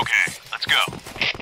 Okay, let's go.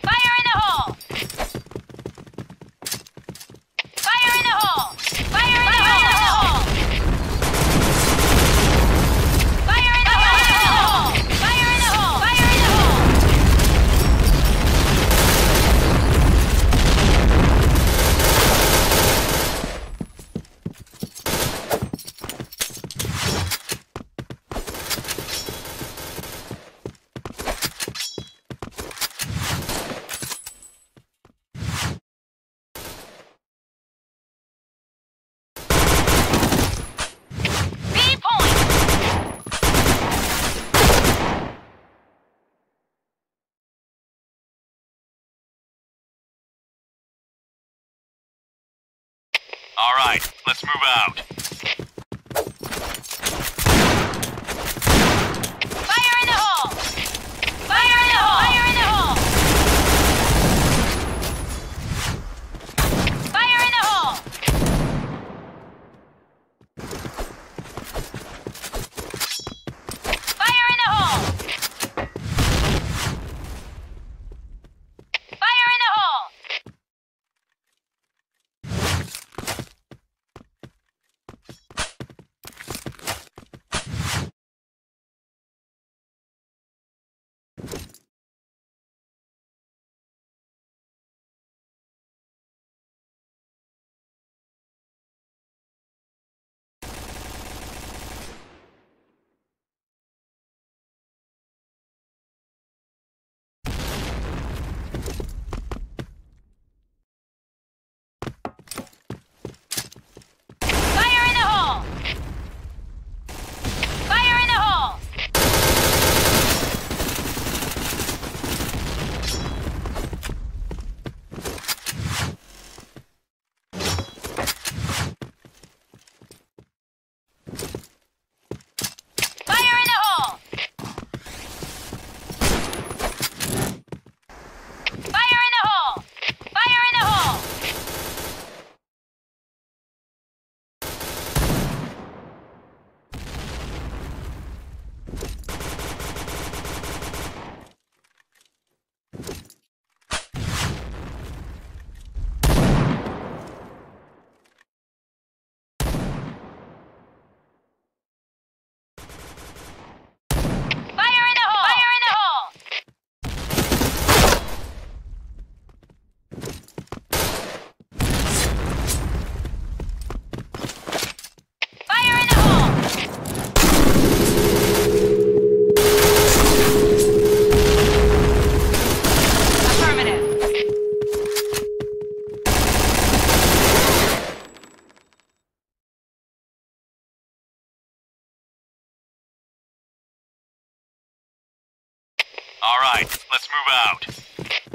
All right, let's move out. Alright, let's move out.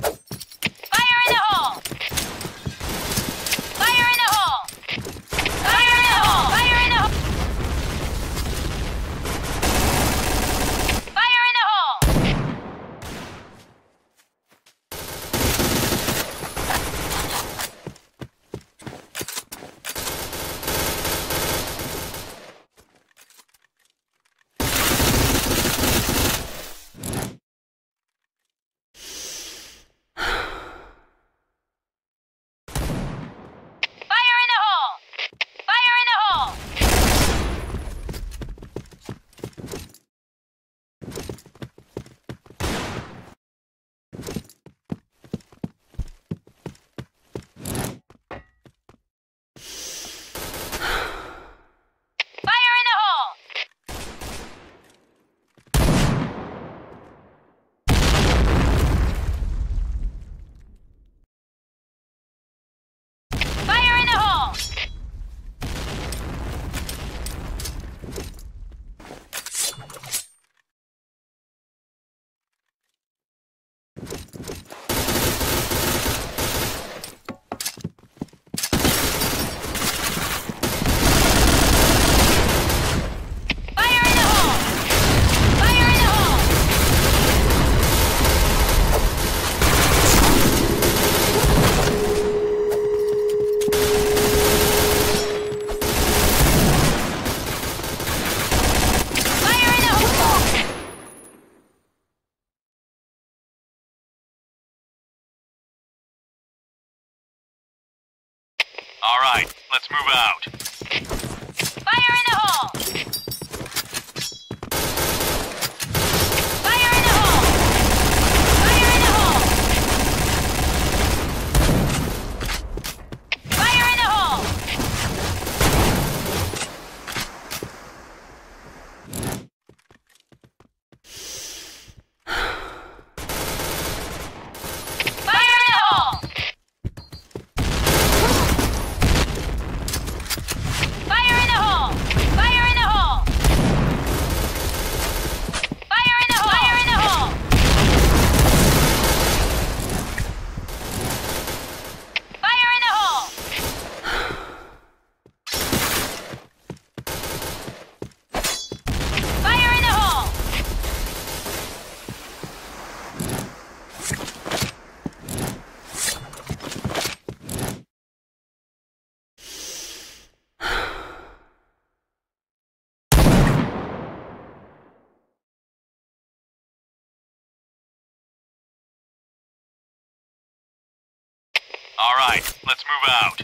All right, let's move out. All right, let's move out.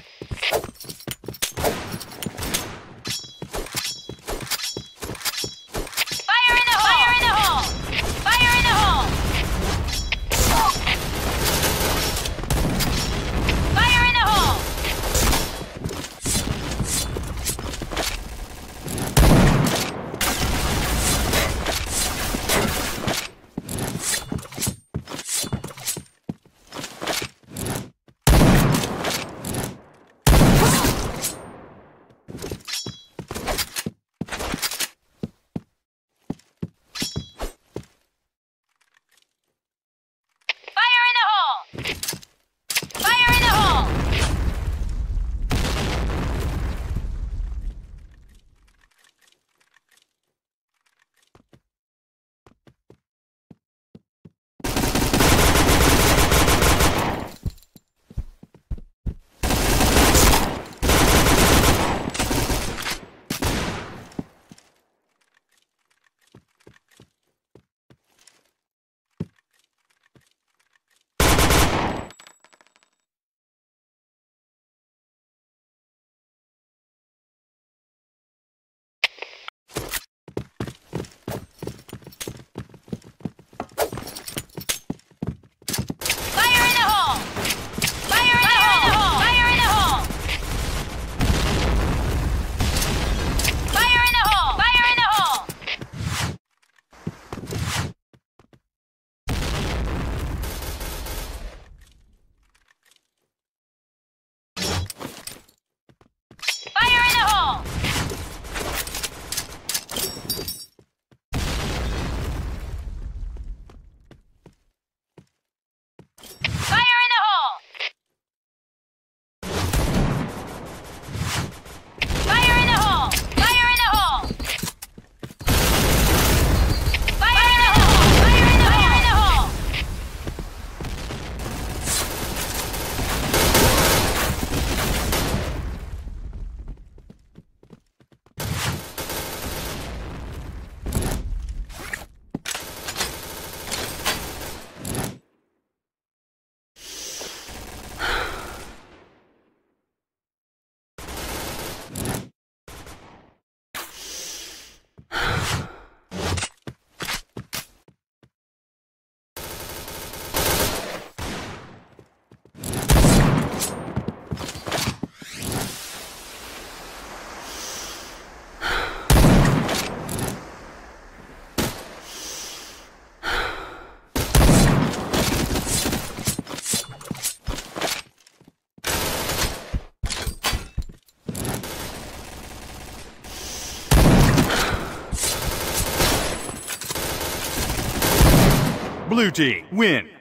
Blue Team win.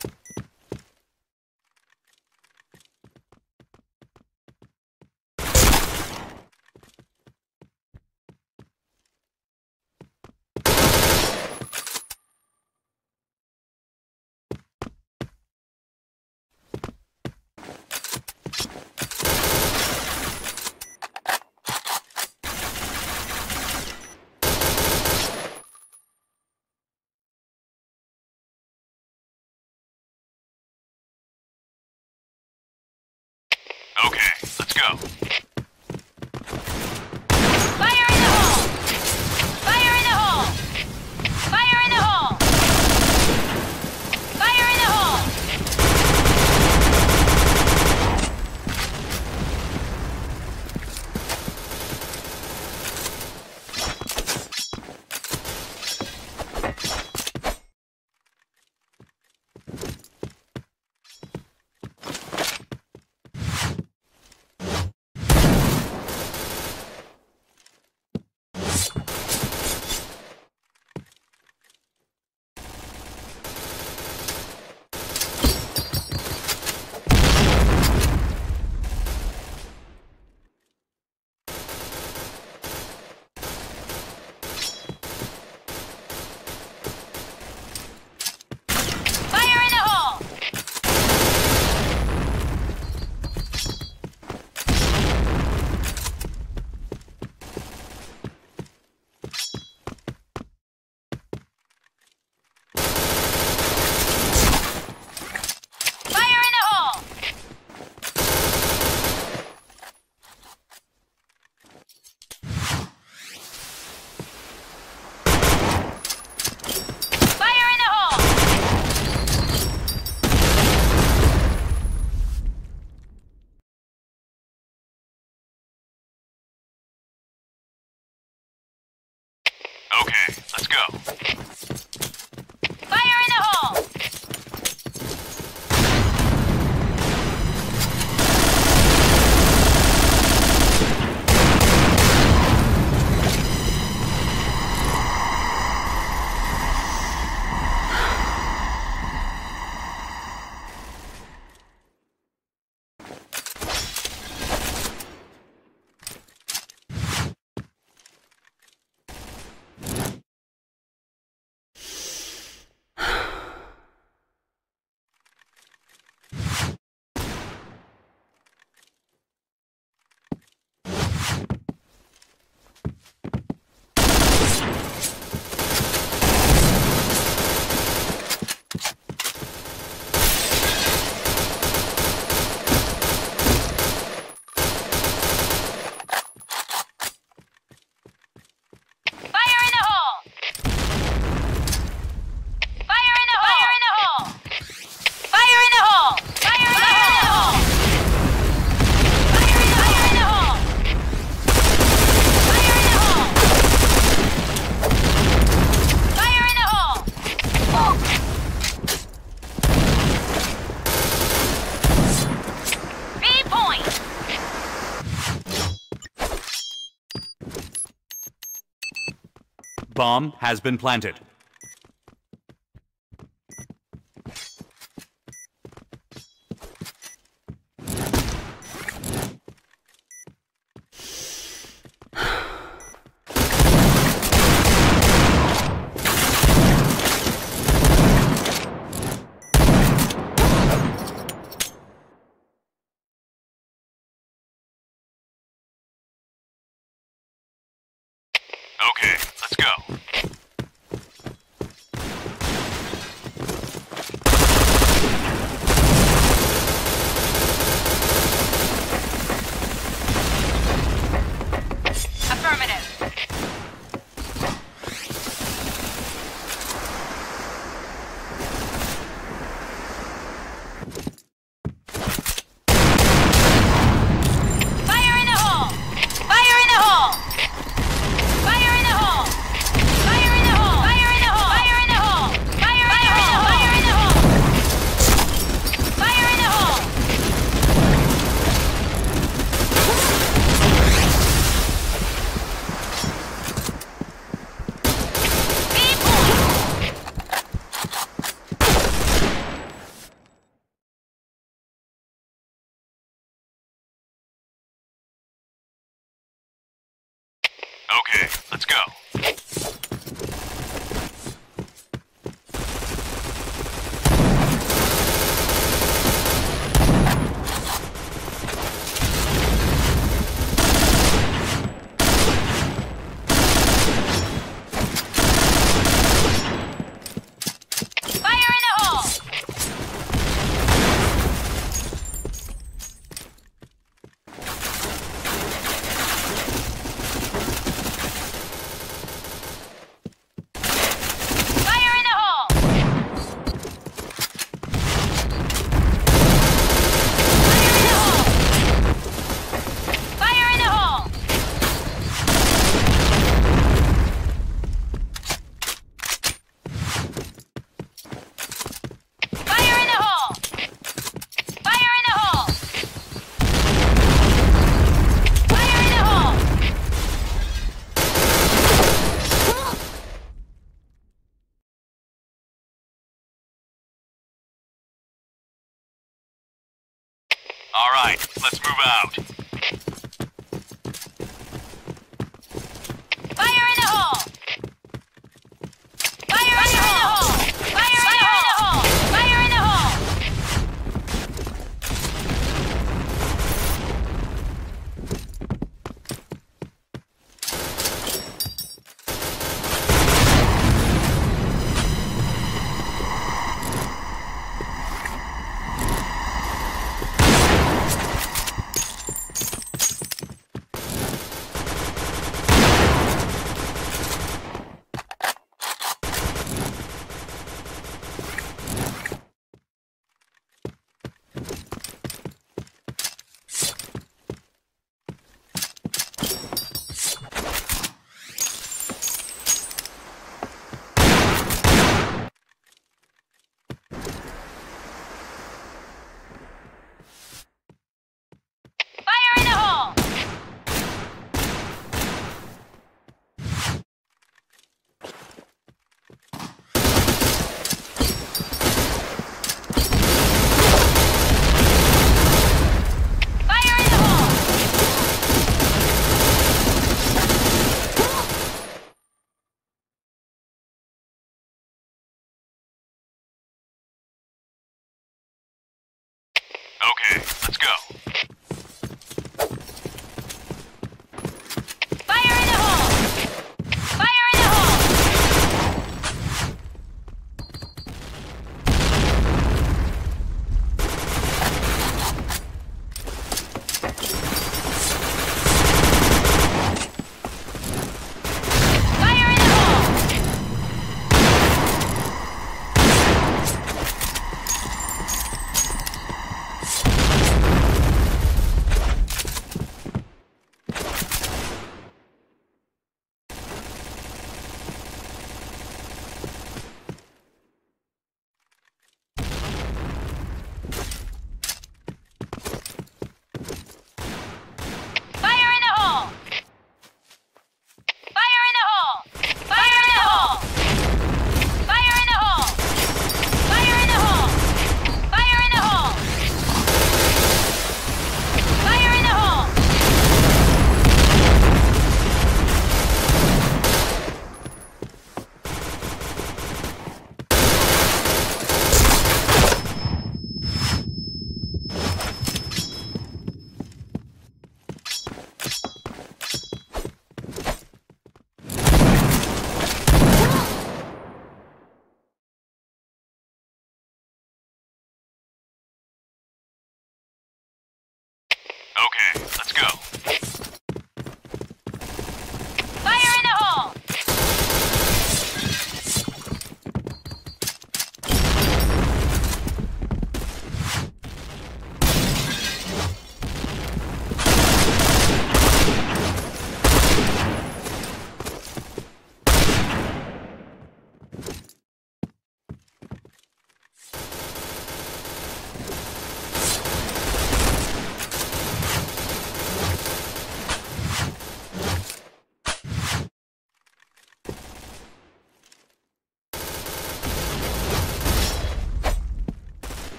Okay, let's go. bomb has been planted. Okay. Let's move go.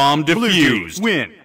Bomb defused. Win.